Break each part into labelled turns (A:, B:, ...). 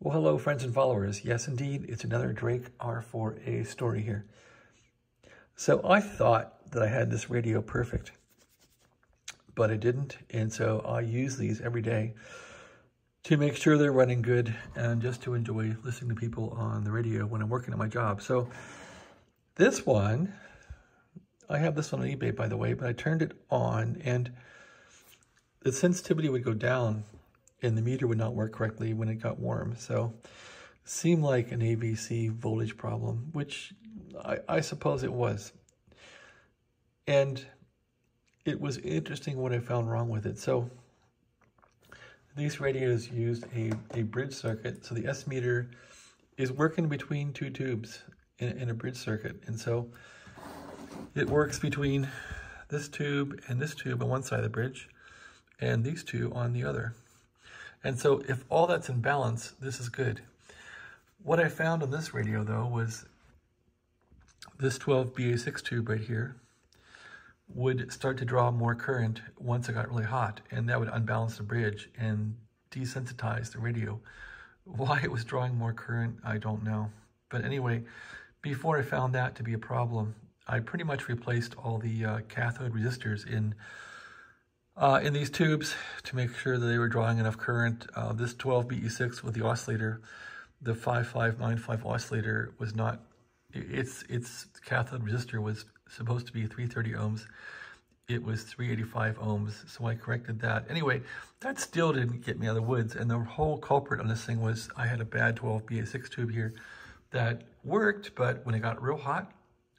A: Well, hello, friends and followers. Yes, indeed, it's another Drake R4A story here. So I thought that I had this radio perfect, but I didn't. And so I use these every day to make sure they're running good and just to enjoy listening to people on the radio when I'm working at my job. So this one, I have this one on eBay, by the way, but I turned it on and the sensitivity would go down and the meter would not work correctly when it got warm. So seemed like an AVC voltage problem, which I, I suppose it was. And it was interesting what I found wrong with it. So these radios used a, a bridge circuit. So the S meter is working between two tubes in, in a bridge circuit. And so it works between this tube and this tube on one side of the bridge and these two on the other. And so if all that's in balance, this is good. What I found on this radio though was this 12 BA6 tube right here would start to draw more current once it got really hot and that would unbalance the bridge and desensitize the radio. Why it was drawing more current, I don't know. But anyway, before I found that to be a problem, I pretty much replaced all the uh, cathode resistors in uh, in these tubes to make sure that they were drawing enough current. Uh, this 12 BE6 with the oscillator, the 5595 oscillator was not, its, its cathode resistor was supposed to be 330 ohms. It was 385 ohms, so I corrected that. Anyway, that still didn't get me out of the woods, and the whole culprit on this thing was I had a bad 12 BA6 tube here that worked, but when it got real hot,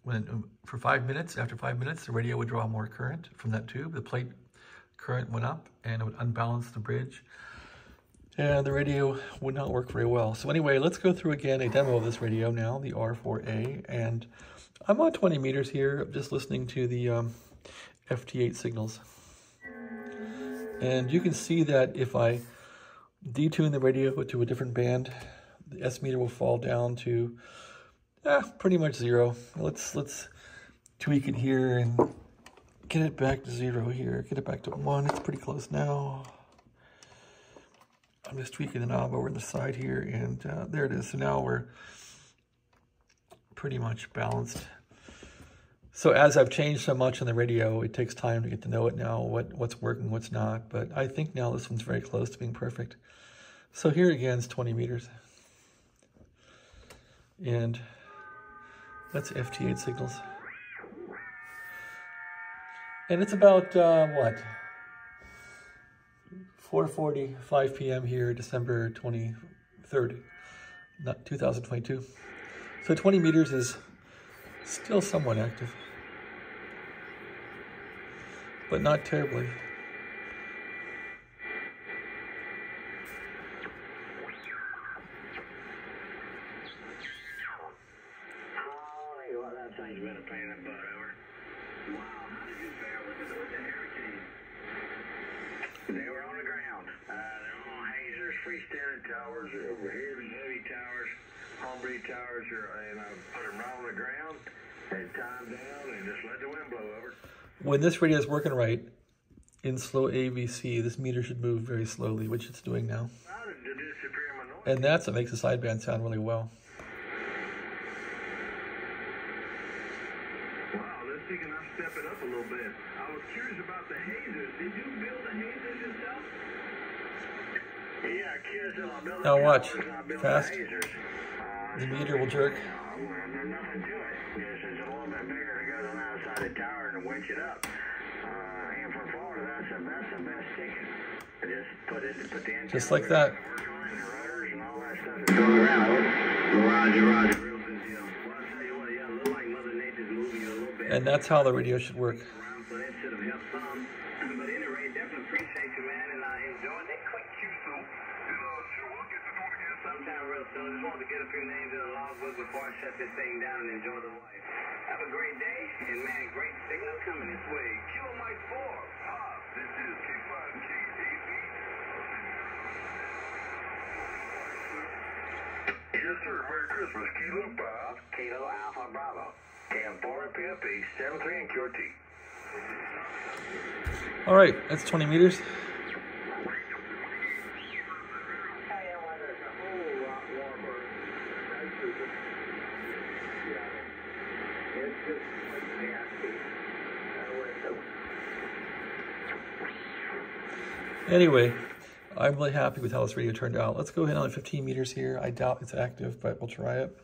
A: when for five minutes, after five minutes, the radio would draw more current from that tube. The plate current went up and it would unbalance the bridge and the radio would not work very well. So anyway, let's go through again a demo of this radio now, the R4A, and I'm on 20 meters here, just listening to the um, FT8 signals. And you can see that if I detune the radio to a different band, the S meter will fall down to eh, pretty much zero. Let's let's tweak it here and get it back to zero here. Get it back to one. It's pretty close now. I'm just tweaking the knob over the side here, and uh, there it is. So now we're pretty much balanced. So as I've changed so much on the radio, it takes time to get to know it now, what, what's working, what's not. But I think now this one's very close to being perfect. So here again is 20 meters. And that's FT8 signals. And it's about, uh, what? 4.45 p.m. here, December 23rd, not 2022. So 20 meters is still somewhat active, but not terribly.
B: They were on the ground. Uh, they're on hazers, freestanding towers, or heavy, heavy towers, homebrew towers, or, and I put them right on the ground and tie them down and just let the wind blow over.
A: When this radio is working right, in slow AVC, this meter should move very slowly, which it's doing now. And that's what makes the sideband sound really well.
B: Wow, let's see, can I step it up a little bit? I was curious about the hazers. Did you build the hazers yourself? Yeah, kids, uh, building
A: Now watch,
B: uh,
A: fast. The meter will jerk.
B: There's nothing to it. It's just a little bit bigger to go on the outside of the tower and winch it up. Uh, and for Florida, that's the, that's the best ticket. Just put it, put the antenna
A: Just like that.
B: work and the rotors and all that stuff sometime real soon. Just wanted to get a few names in the logbook before I shut this thing down and enjoy the life. Have a great day, and man, great signal coming this way. Kilo Mike 4. Ah, this is K5KAV. Yes, sir. Merry Christmas. Kilo 5. Kilo Alpha Bravo. KM4 PFP 73 and QRT.
A: All right, that's 20 meters.
B: Hey, well, there's a whole lot
A: Anyway, I'm really happy with how this radio turned out. Let's go ahead on 15 meters here. I doubt it's active, but we'll try it.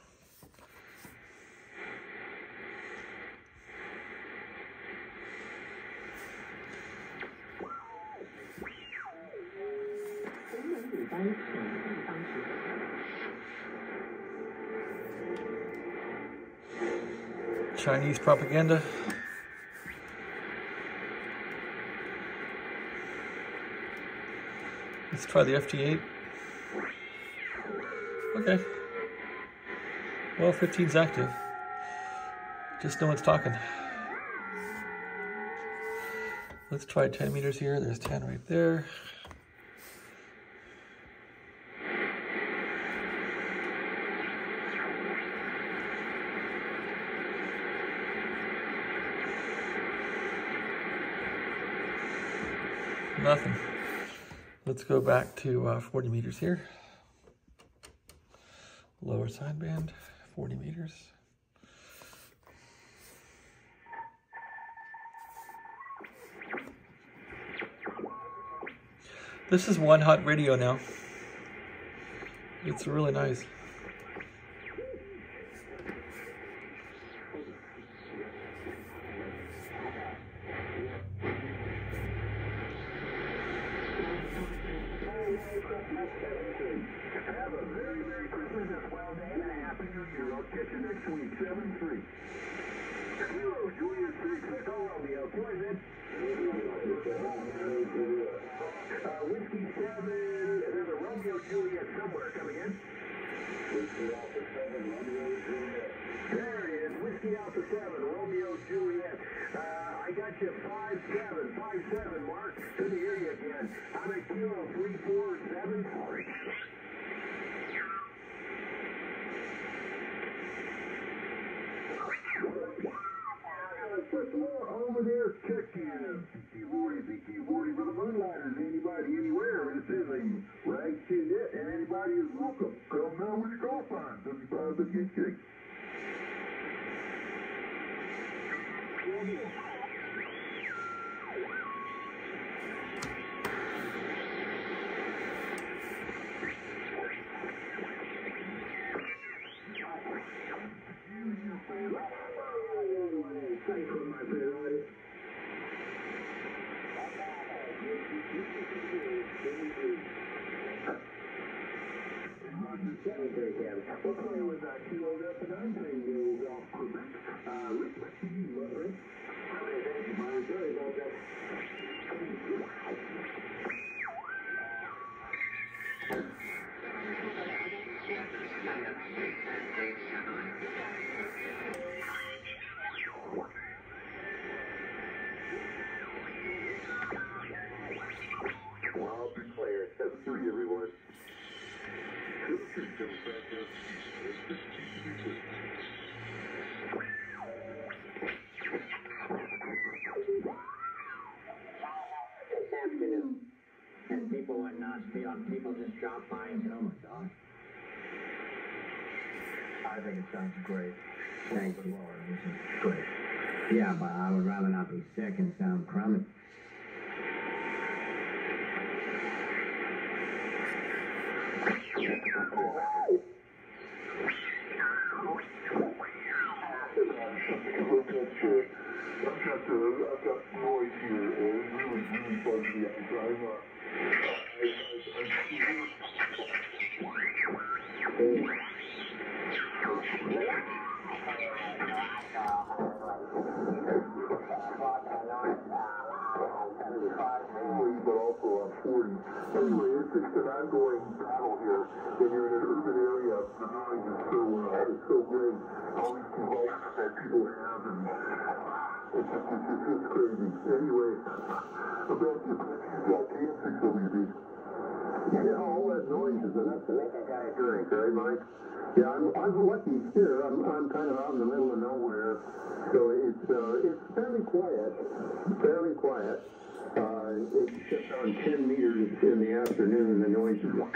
A: Chinese propaganda. Let's try the FT8. Okay. Well, 15's active. Just no one's talking. Let's try 10 meters here. There's 10 right there. Nothing. Let's go back to uh, 40 meters here. Lower sideband, 40 meters. This is one hot radio now. It's really nice.
B: Have a very Merry Christmas as well, Dan, and a Happy New Year. I'll catch you next week, 7-3. Kilo Julius 6 Echo Romeo. Poison. Uh, Whiskey 7. There's a Romeo Juliet somewhere coming in. Whiskey Alpha 7, Romeo Juliet. There it is. Whiskey Alpha 7, Romeo Juliet. Uh, I got you 5-7. 5-7, Mark. To again. I'm at Kilo 347. over there checking BT40, BT40 for the Moonlighters. Anybody, anywhere. This is a rag net, and anybody is welcome. Come down with your golf on. 75 the get kick.
C: People just drop by and say, oh my gosh.
B: I think it sounds great.
C: Thank you.
B: Lord, this is great.
C: Yeah, but I would rather not be sick and sound crummy.
D: I'm but also on 40. Anyway, it's just an ongoing battle here. When you're in an urban area, the noise is so, uh, is so great. All these devices that people have, and it's just, it's just, it's crazy. Anyway, about your yeah, KM6WB. Yeah, all that noise is enough to make a guy drink, right, Mike? Yeah, I'm, I'm lucky here. I'm, I'm kind of out in the middle of nowhere, so it's uh, it's fairly quiet, fairly quiet. Uh, it's just 10 meters in the afternoon, the noise is. You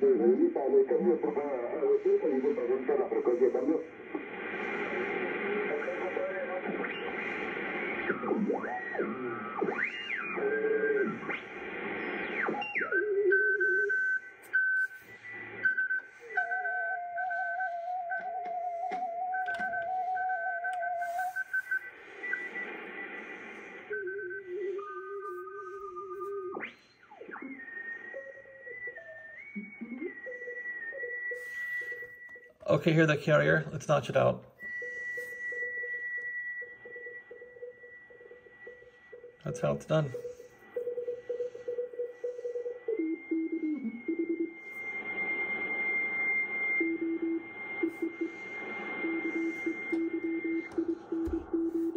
C: se regresa al cambio, por la defensa y vuelta la frecuencia de cambio.
A: Okay, here the carrier. Let's notch it out. That's how it's done.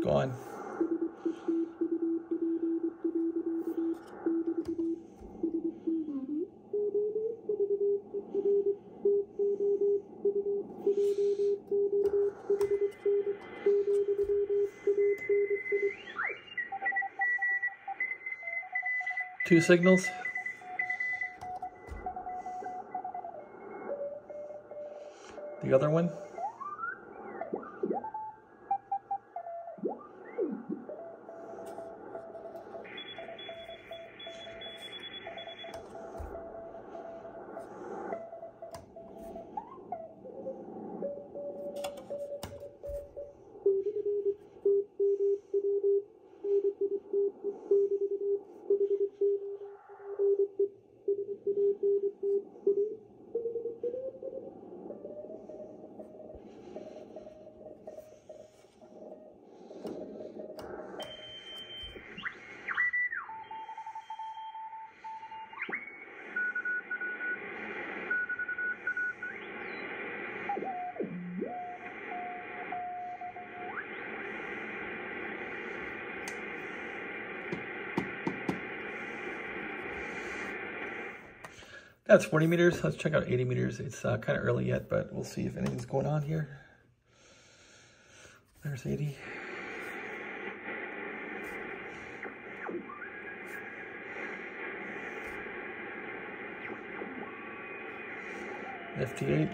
A: Go on. Two signals. The other one. That's 40 meters. Let's check out 80 meters. It's uh, kind of early yet, but we'll see if anything's going on here. There's 80. Fifty-eight.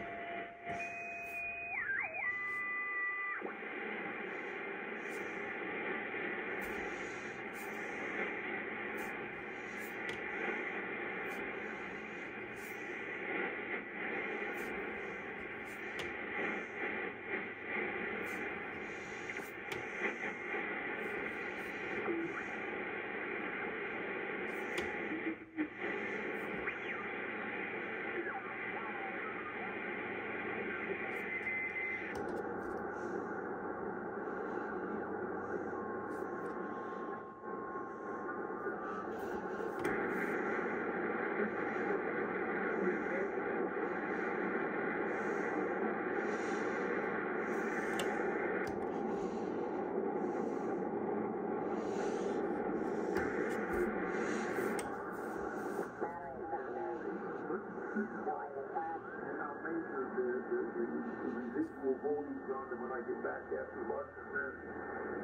C: residual voltage on them when I get back after lunch and then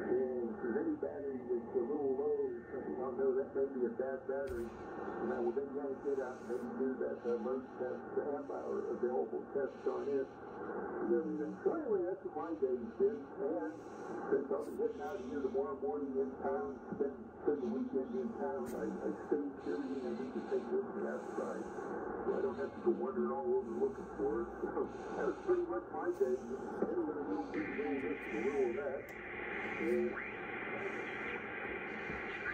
C: if there's any battery that's a little low I'll know that may be a bad battery. And I will then yank it out and maybe do that uh, load test, the half hour available test on it. And everything. So anyway, that's what my day's been. And since I'll be heading out of here tomorrow morning in town, spend, spend the weekend in town, I, I stay here and I need to take this outside so I don't have to go wandering all over looking for it. So that was pretty much my day. Just a little bit of this, a little of that. And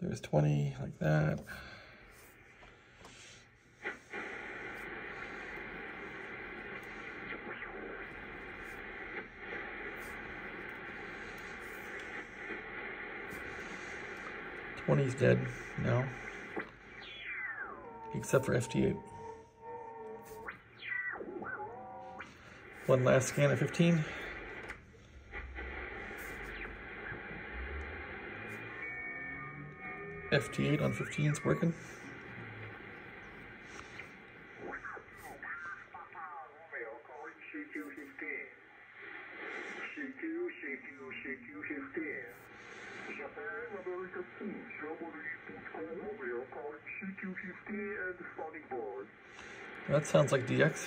A: There's 20, like that. Twenty's dead now, except for FT8. One last scan at 15. FT8 on 15 is working. That sounds like DX.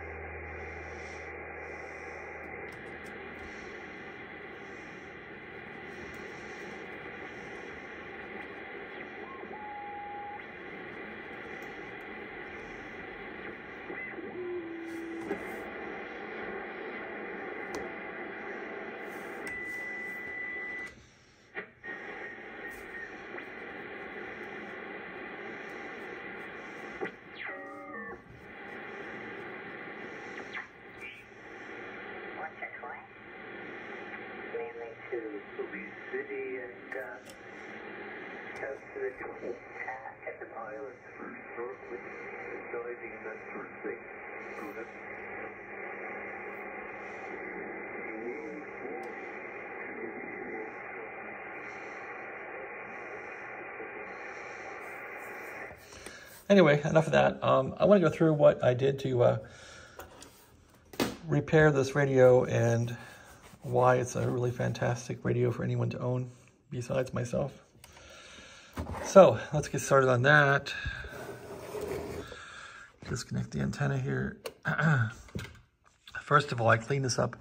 C: to City and uh, to the at the pilot diving that sort of thing.
A: Anyway, enough of that. Um, I want to go through what I did to uh, repair this radio and why it's a really fantastic radio for anyone to own besides myself. So let's get started on that. Disconnect the antenna here. First of all, I cleaned this up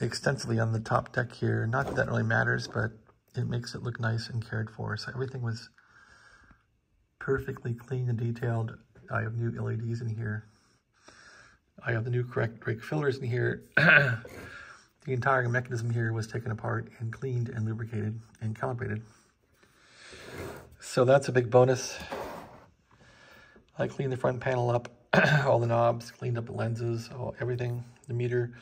A: extensively on the top deck here. Not that that really matters, but it makes it look nice and cared for. So everything was perfectly clean and detailed. I have new LEDs in here. I have the new correct brake fillers in here. the entire mechanism here was taken apart and cleaned and lubricated and calibrated. So that's a big bonus. I cleaned the front panel up, all the knobs, cleaned up the lenses, all, everything, the meter,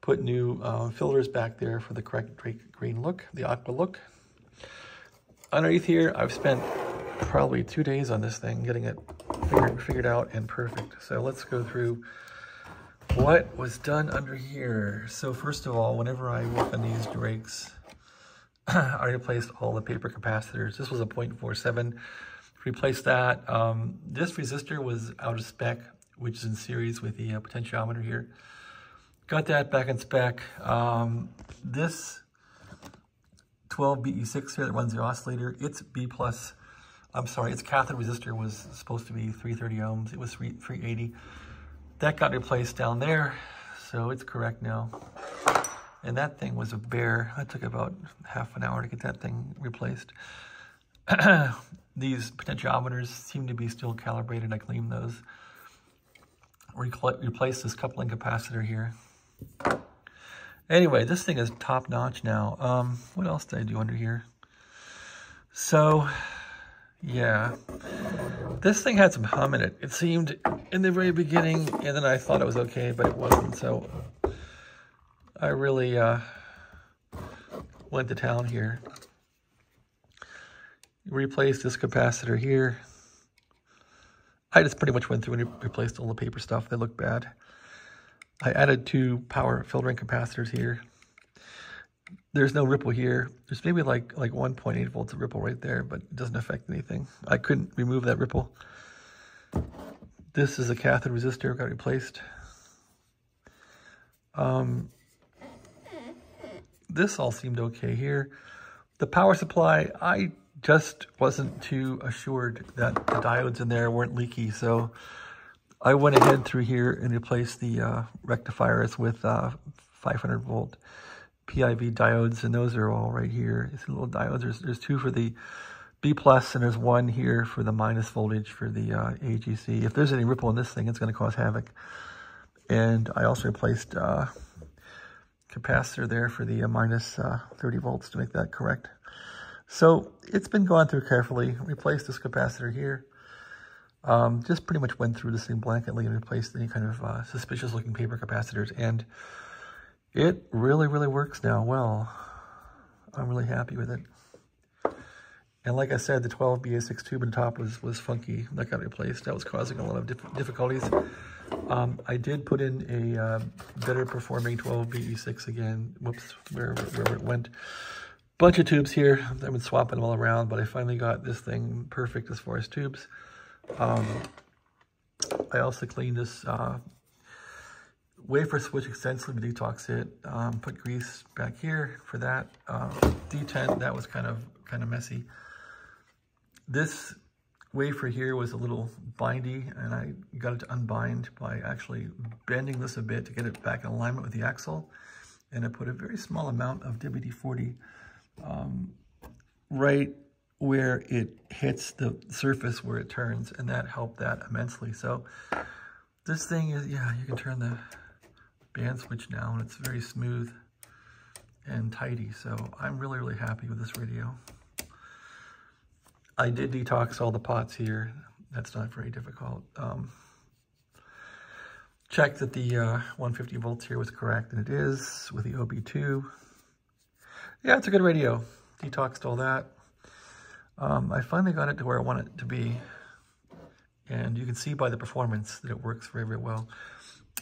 A: put new uh, fillers back there for the correct green look, the aqua look. Underneath here, I've spent probably two days on this thing, getting it figured, figured out and perfect. So let's go through what was done under here. So first of all, whenever I work on these Drakes, I replaced all the paper capacitors. This was a 0.47. Replaced that. Um, this resistor was out of spec, which is in series with the uh, potentiometer here. Got that back in spec. Um, this 12 BE6 here that runs the oscillator, it's B plus I'm sorry, its cathode resistor was supposed to be 330 ohms. It was 380. That got replaced down there, so it's correct now. And that thing was a bear. It took about half an hour to get that thing replaced. These potentiometers seem to be still calibrated. I cleaned those. Replaced this coupling capacitor here. Anyway, this thing is top notch now. Um, what else did I do under here? So, yeah, this thing had some hum in it. It seemed in the very beginning, and then I thought it was okay, but it wasn't. So I really uh, went to town here. Replaced this capacitor here. I just pretty much went through and replaced all the paper stuff that looked bad. I added two power filtering capacitors here. There's no ripple here. There's maybe like like 1.8 volts of ripple right there, but it doesn't affect anything. I couldn't remove that ripple. This is a cathode resistor, got replaced. Um, this all seemed okay here. The power supply, I just wasn't too assured that the diodes in there weren't leaky, so I went ahead through here and replaced the uh, rectifiers with uh, 500 volt PIV diodes, and those are all right here. These little diodes. There's, there's two for the B plus, and there's one here for the minus voltage for the uh, AGC. If there's any ripple in this thing, it's going to cause havoc. And I also replaced uh, capacitor there for the uh, minus, uh, 30 volts to make that correct. So it's been gone through carefully. Replaced this capacitor here. Um, just pretty much went through this thing blanketly and replaced any kind of uh, suspicious looking paper capacitors. And it really, really works now well. I'm really happy with it. And like I said, the 12 BA6 tube in top was, was funky. That got replaced. That was causing a lot of dif difficulties. Um, I did put in a uh, better performing 12 BE6 again. Whoops, wherever, wherever it went. Bunch of tubes here. I've been swapping them all around, but I finally got this thing perfect as far as tubes. Um, I also cleaned this uh, wafer switch extensively, detox it, um, put grease back here for that. Uh, detent, that was kind of kind of messy. This wafer here was a little bindy and I got it to unbind by actually bending this a bit to get it back in alignment with the axle. And I put a very small amount of WD-40 um, right where it hits the surface where it turns and that helped that immensely. So this thing is, yeah, you can turn the band switch now and it's very smooth and tidy. So I'm really, really happy with this radio. I did detox all the pots here. That's not very difficult. Um, check that the uh, 150 volts here was correct, and it is with the OB2. Yeah, it's a good radio. Detoxed all that. Um, I finally got it to where I want it to be. And you can see by the performance that it works very, very well.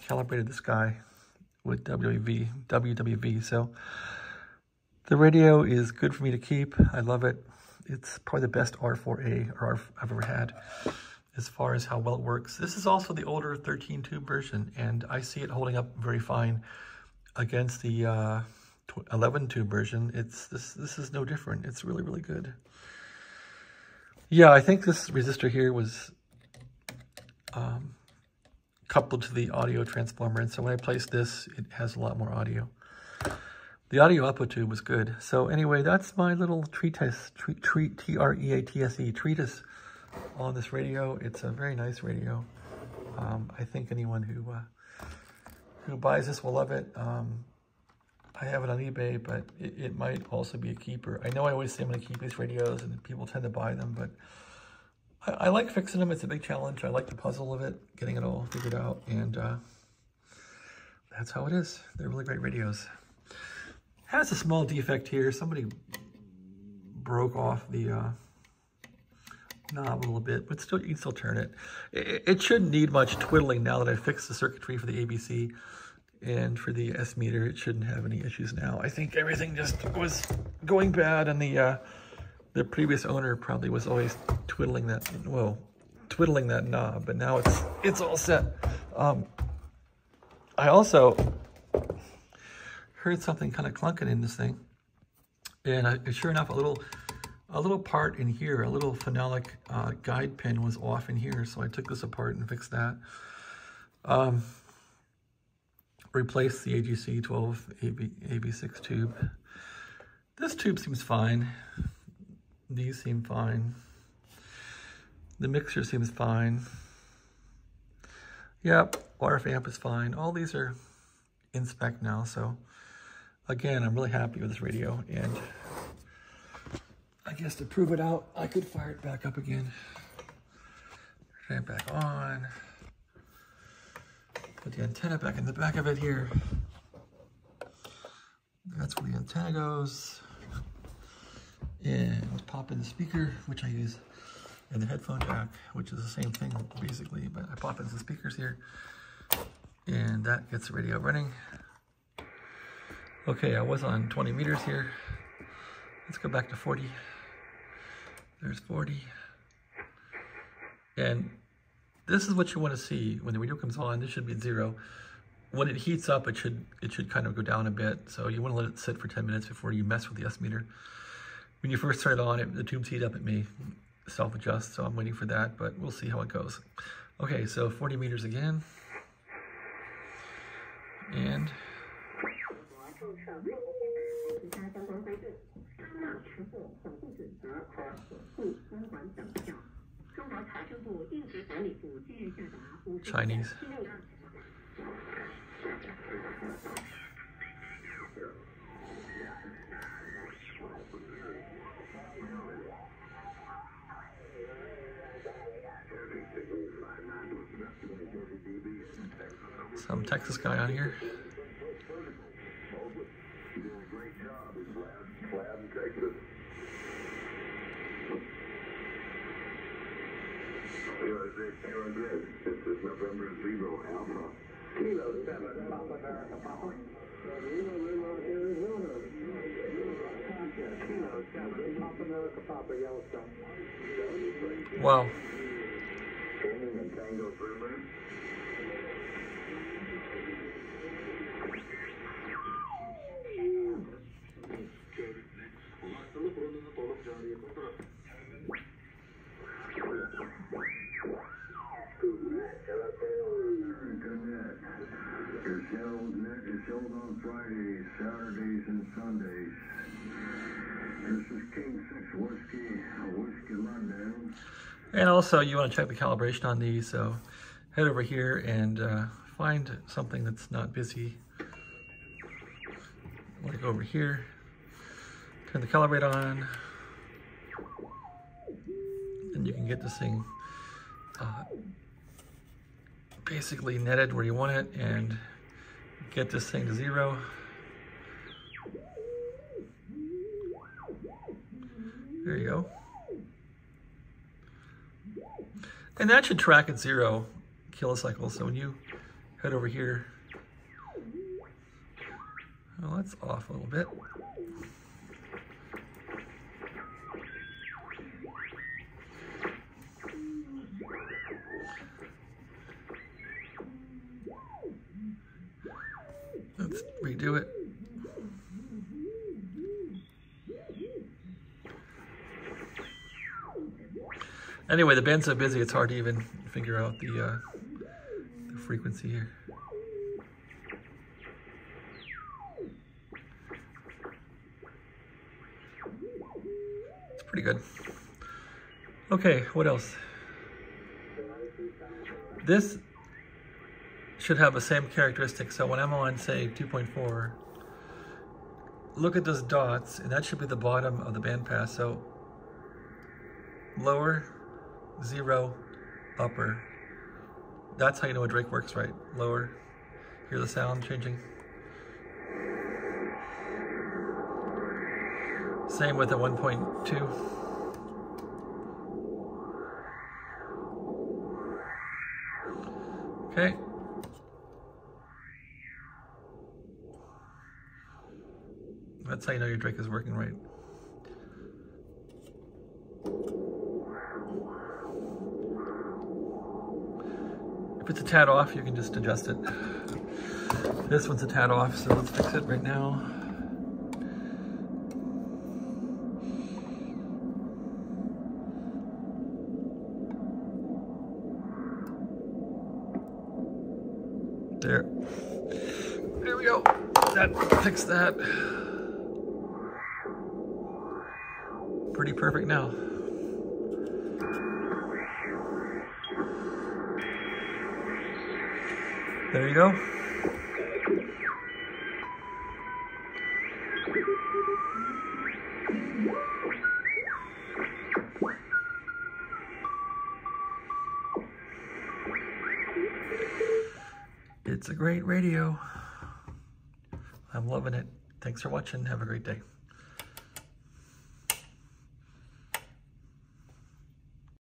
A: Calibrated this guy with WWV, WWV. So the radio is good for me to keep. I love it it's probably the best R4A or R I've ever had as far as how well it works. This is also the older 13 tube version, and I see it holding up very fine against the uh, 11 tube version. It's this this is no different. It's really really good. Yeah, I think this resistor here was um, coupled to the audio transformer, and so when I place this, it has a lot more audio. The audio output tube was good. So anyway, that's my little treatise, treat, treat, T-R-E-A-T-S-E, treatise on this radio. It's a very nice radio. Um, I think anyone who uh, who buys this will love it. Um, I have it on eBay, but it, it, might also be a keeper. I know I always say I'm going to keep these radios, and people tend to buy them, but I, I, like fixing them. It's a big challenge. I like the puzzle of it, getting it all figured out, and uh, that's how it is. They're really great radios. Has a small defect here. Somebody broke off the uh, knob a little bit, but still you can still turn it. it. It shouldn't need much twiddling now that I fixed the circuitry for the AVC and for the S meter. It shouldn't have any issues now. I think everything just was going bad, and the uh, the previous owner probably was always twiddling that well, twiddling that knob, but now it's it's all set. Um, I also heard something kind of clunking in this thing. And I, sure enough, a little a little part in here, a little phenolic uh, guide pin was off in here. So I took this apart and fixed that. Um, replaced the AGC 12 AB, AB6 tube. This tube seems fine. These seem fine. The mixer seems fine. Yep, RF amp is fine. All these are in spec now, so again, I'm really happy with this radio. And I guess to prove it out, I could fire it back up again. Turn it back on. Put the antenna back in the back of it here. That's where the antenna goes. And pop in the speaker, which I use, and the headphone jack, which is the same thing basically, but I pop in the speakers here. And that gets the radio running. Okay, I was on 20 meters here. Let's go back to 40. There's 40. And this is what you want to see when the radio comes on. This should be zero. When it heats up, it should it should kind of go down a bit. So you want to let it sit for 10 minutes before you mess with the S meter. When you first turn it on, it, the tubes heat up. It may self-adjust, so I'm waiting for that, but we'll see how it goes. Okay, so 40 meters again. And Chinese. Some Texas guy on here.
D: USA shows, your shows on Fridays, Saturdays, and Sundays. This is King 6 Whiskey, Whiskey London.
A: And also you want to check the calibration on these, so head over here and uh, find something that's not busy. Like over here, turn the calibrate on, and you can get this thing uh, basically netted where you want it and get this thing to zero. There you go. And that should track at zero kilocycles. So when you head over here, well, that's off a little bit. Anyway, the band's so busy, it's hard to even figure out the, uh, the frequency here. It's pretty good. Okay, what else? This should have the same characteristic. So when I'm on, say, 2.4, look at those dots, and that should be the bottom of the bandpass. So lower, zero, upper. That's how you know a Drake works, right? Lower. Hear the sound changing. Same with the 1.2. Okay. That's how you know your Drake is working right. It's a tad off, you can just adjust it. This one's a tad off, so let's fix it right now. There. There we go. That fixed that. Great radio. I'm loving it. Thanks for watching. Have a great day.